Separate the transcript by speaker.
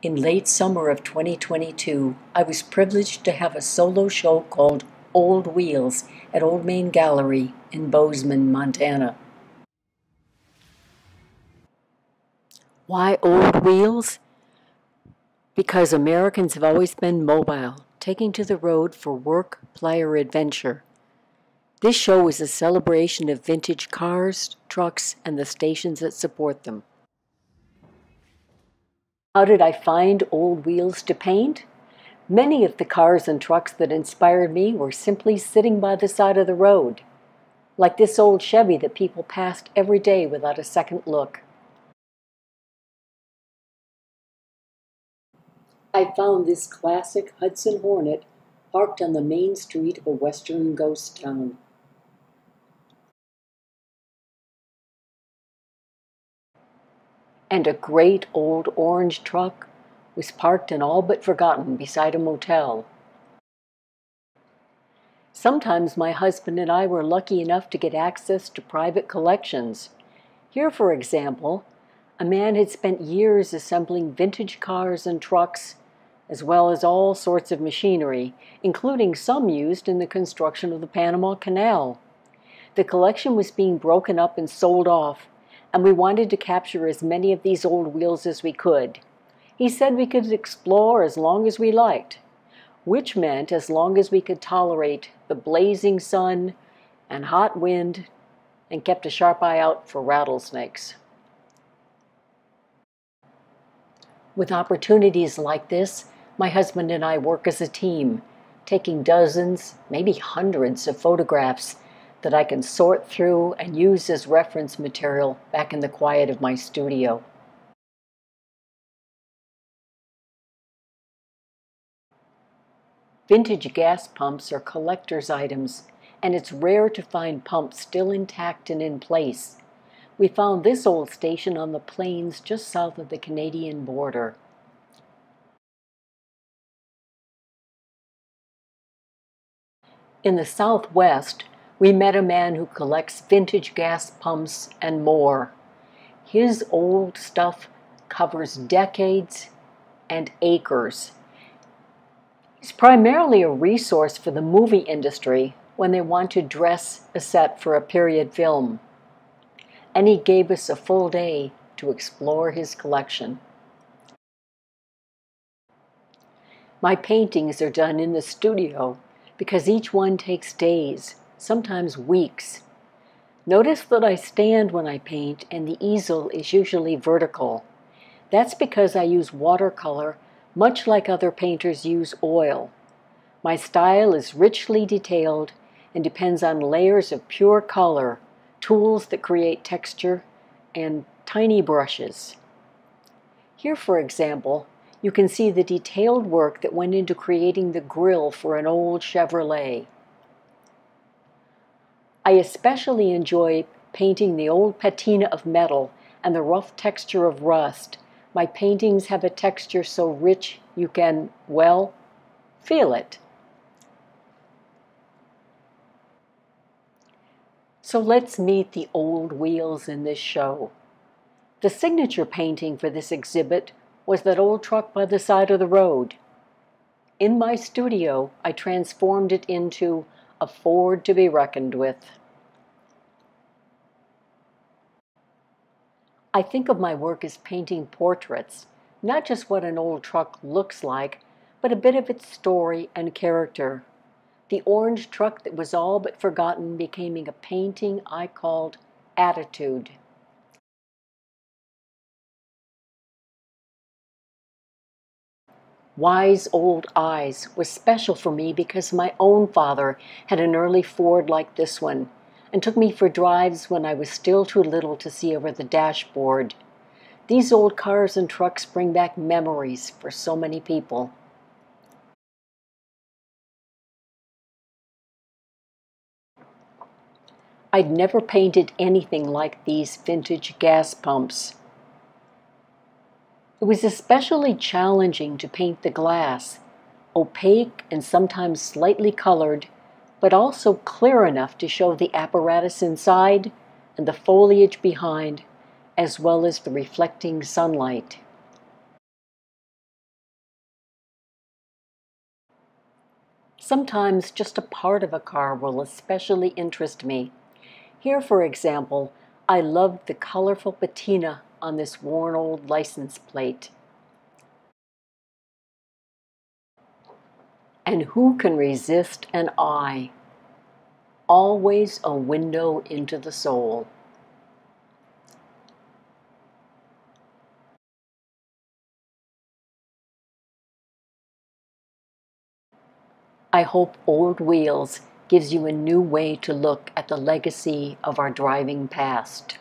Speaker 1: In late summer of 2022, I was privileged to have a solo show called Old Wheels at Old Main Gallery in Bozeman, Montana. Why Old Wheels? Because Americans have always been mobile, taking to the road for work, play, or adventure. This show is a celebration of vintage cars, trucks, and the stations that support them. How did I find old wheels to paint? Many of the cars and trucks that inspired me were simply sitting by the side of the road, like this old Chevy that people passed every day without a second look. I found this classic Hudson Hornet parked on the main street of a western ghost town. And a great old orange truck was parked and all but forgotten beside a motel. Sometimes my husband and I were lucky enough to get access to private collections. Here, for example, a man had spent years assembling vintage cars and trucks, as well as all sorts of machinery, including some used in the construction of the Panama Canal. The collection was being broken up and sold off, and we wanted to capture as many of these old wheels as we could. He said we could explore as long as we liked, which meant as long as we could tolerate the blazing sun and hot wind and kept a sharp eye out for rattlesnakes. With opportunities like this, my husband and I work as a team, taking dozens, maybe hundreds of photographs that I can sort through and use as reference material back in the quiet of my studio. Vintage gas pumps are collector's items, and it's rare to find pumps still intact and in place. We found this old station on the plains just south of the Canadian border. In the southwest, we met a man who collects vintage gas pumps and more. His old stuff covers decades and acres. He's primarily a resource for the movie industry when they want to dress a set for a period film. And he gave us a full day to explore his collection. My paintings are done in the studio because each one takes days sometimes weeks. Notice that I stand when I paint and the easel is usually vertical. That's because I use watercolor much like other painters use oil. My style is richly detailed and depends on layers of pure color, tools that create texture, and tiny brushes. Here, for example, you can see the detailed work that went into creating the grille for an old Chevrolet. I especially enjoy painting the old patina of metal and the rough texture of rust. My paintings have a texture so rich you can, well, feel it. So let's meet the old wheels in this show. The signature painting for this exhibit was that old truck by the side of the road. In my studio, I transformed it into a to be reckoned with. I think of my work as painting portraits, not just what an old truck looks like, but a bit of its story and character. The orange truck that was all but forgotten became a painting I called Attitude. Wise Old Eyes was special for me because my own father had an early Ford like this one and took me for drives when I was still too little to see over the dashboard. These old cars and trucks bring back memories for so many people. I'd never painted anything like these vintage gas pumps. It was especially challenging to paint the glass, opaque and sometimes slightly colored, but also clear enough to show the apparatus inside and the foliage behind, as well as the reflecting sunlight. Sometimes just a part of a car will especially interest me. Here, for example, I loved the colorful patina on this worn old license plate. And who can resist an eye? Always a window into the soul. I hope Old Wheels gives you a new way to look at the legacy of our driving past.